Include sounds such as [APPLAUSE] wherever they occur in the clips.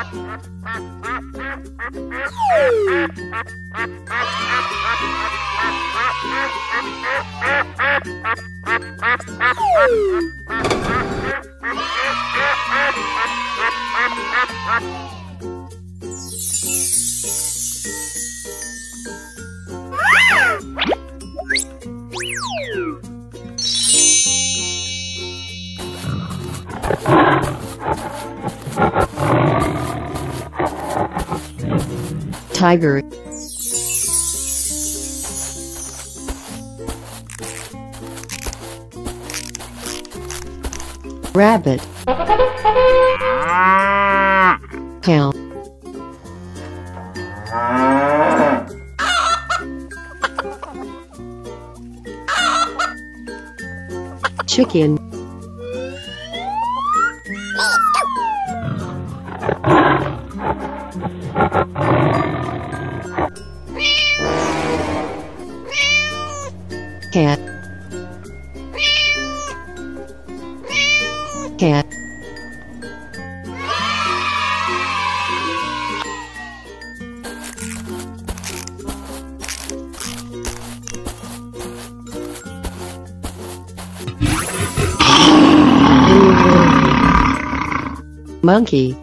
Ha ha ha ha! Tiger Rabbit. Cow Chicken Monkey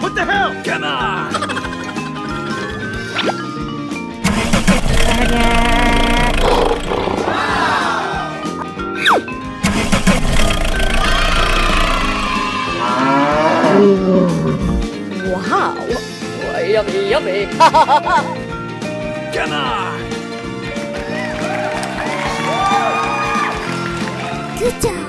What the hell? Come on! Wow! Yummy, yummy! Come on! Good job!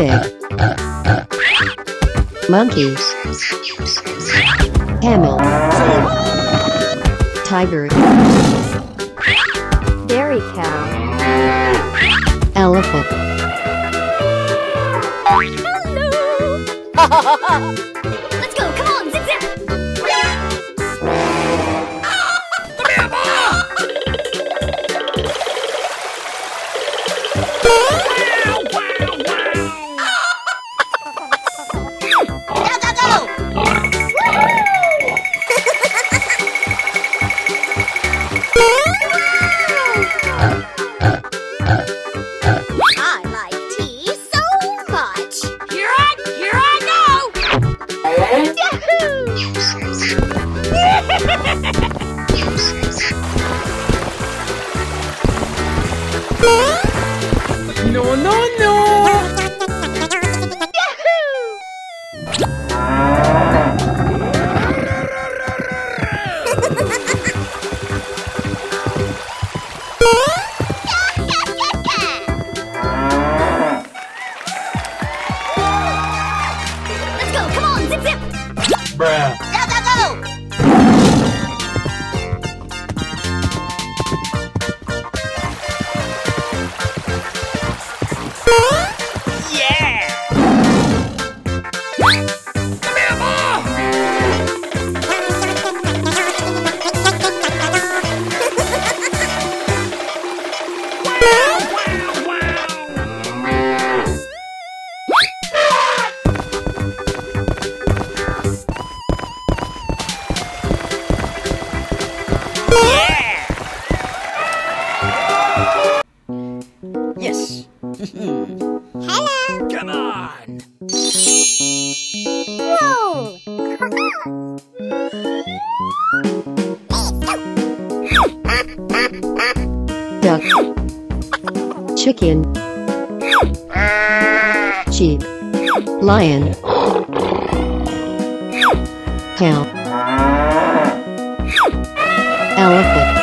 Pig Monkey Camel. Tiger. Dairy cow. Elephant. Hello! [LAUGHS] Let's go, come on, zip zip! Go, elephant,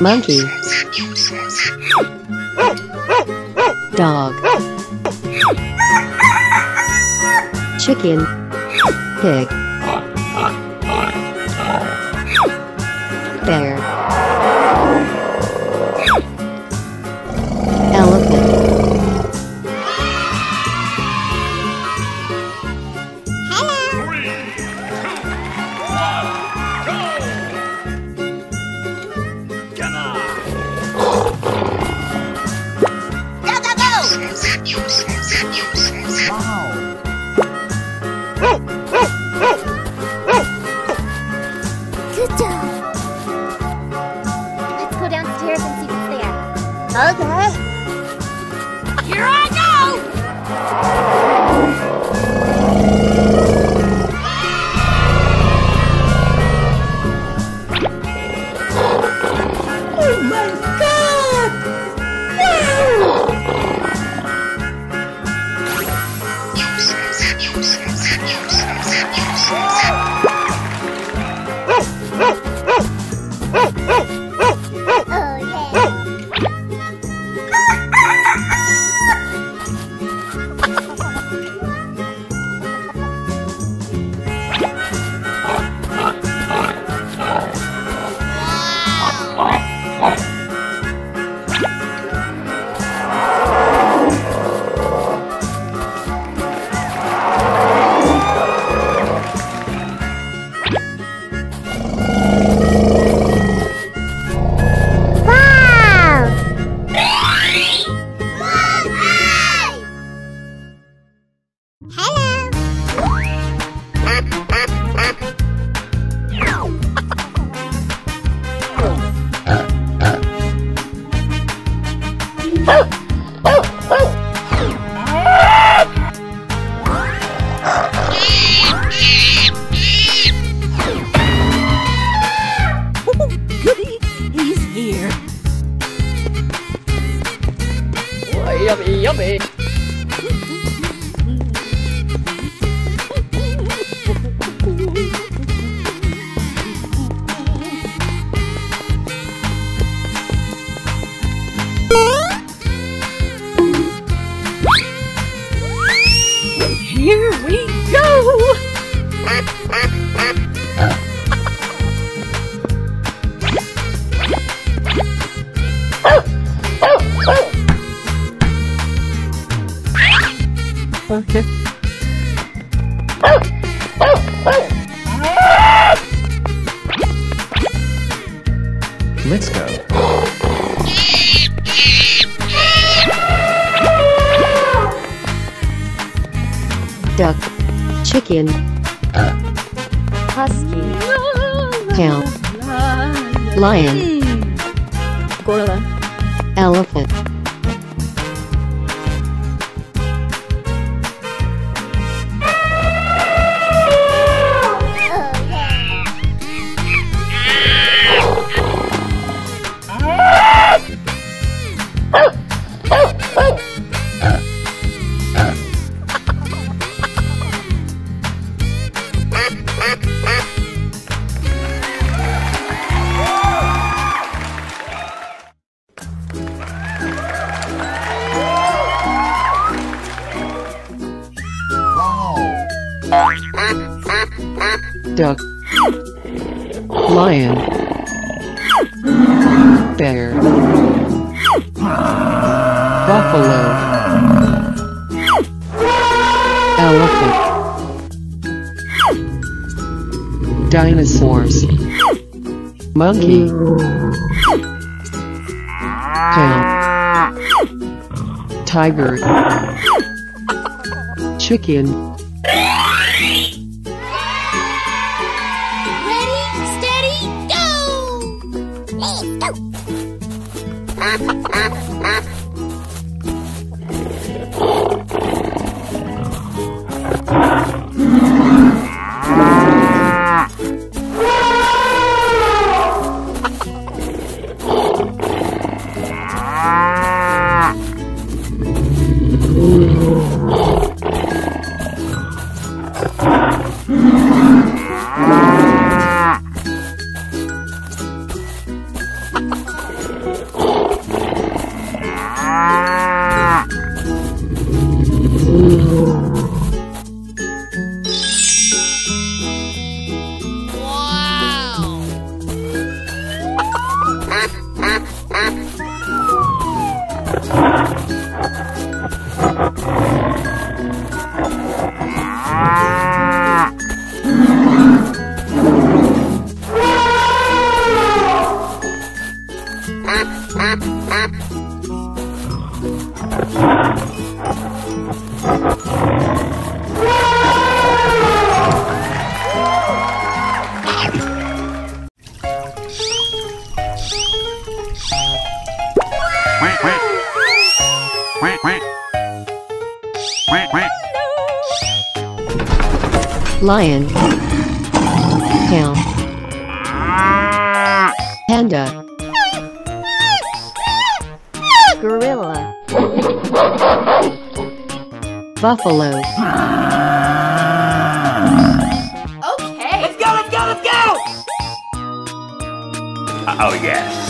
Monkey. Dog. Chicken. Pig. Oh my god! Chicken. Husky. Cow. Lion. Hmm. Gorilla. Elephant. Duck. Lion. Bear. Buffalo. Elephant. Dinosaurs. Monkey. Cow. Tiger. Chicken. Oh. Lion. Cow. Panda. Gorilla. Buffalo. Okay. Let's go, let's go, let's go! Oh, yes.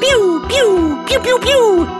Pew, pew, pew, pew,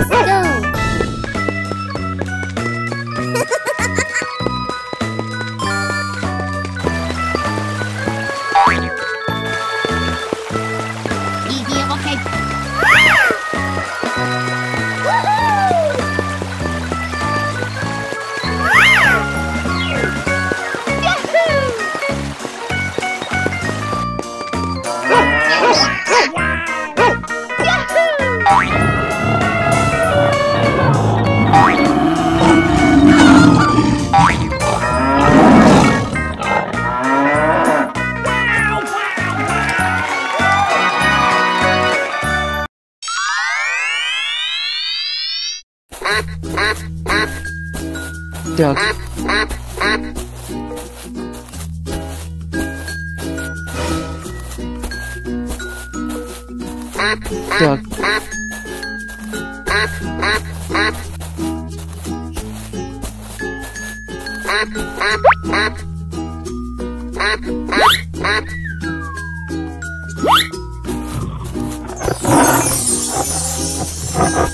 Oh! Duck, duck,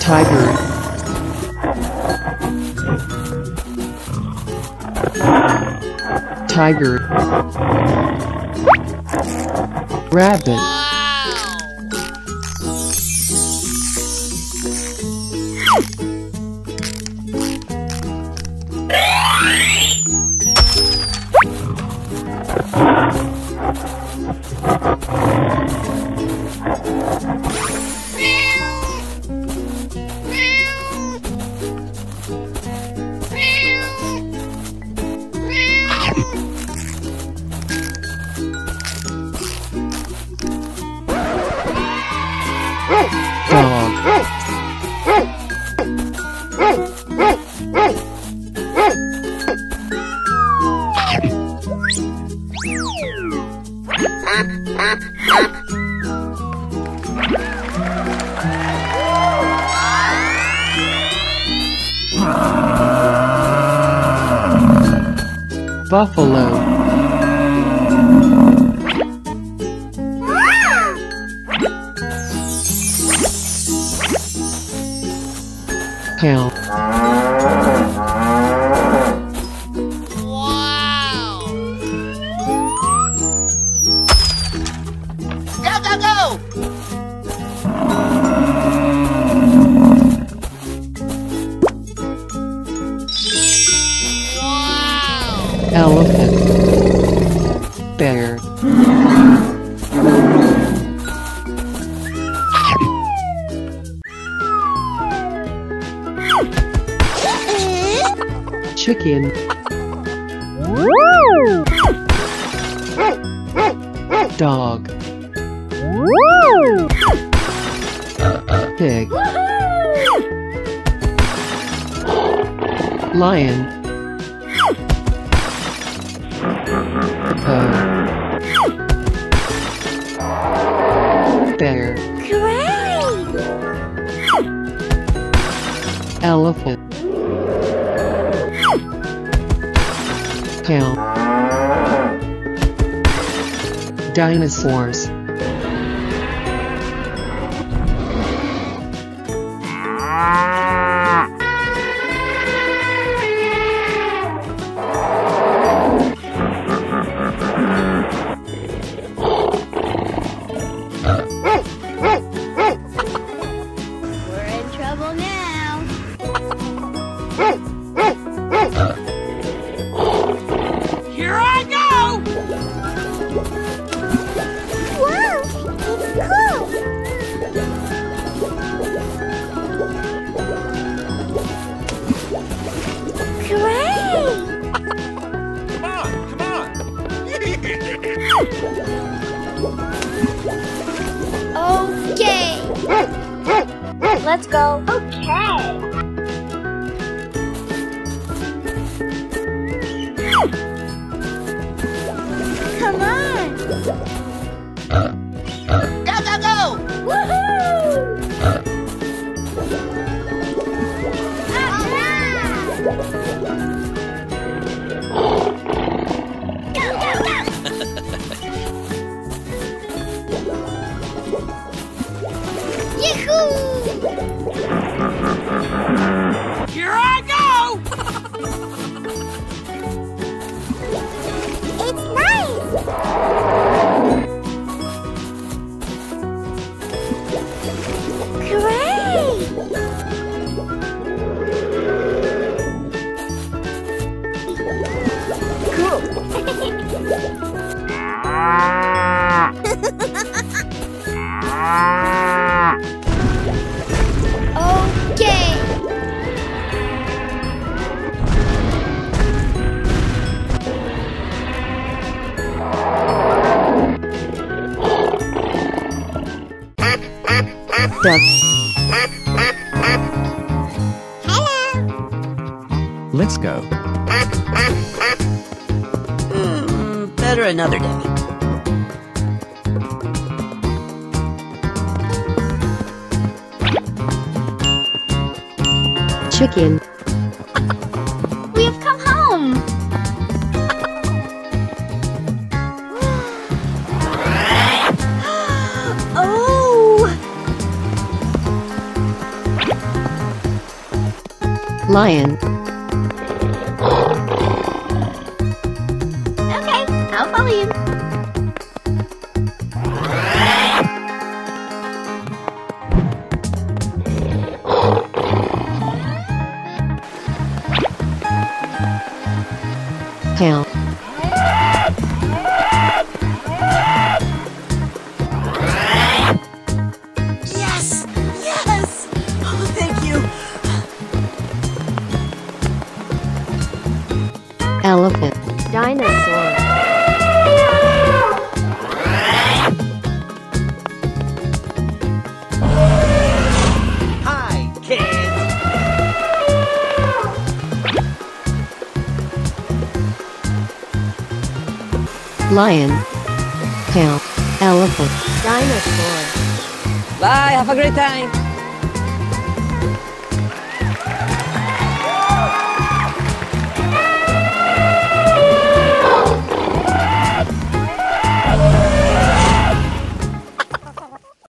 tiger, tiger, rabbit, go, dinosaurs, on. Go, Duck. Hello. Let's go. Hmm, better another day. Chicken. Lion. okay. I'll follow you. Cow. Lion. Cow. Elephant. Dinosaur. Bye, have a great time.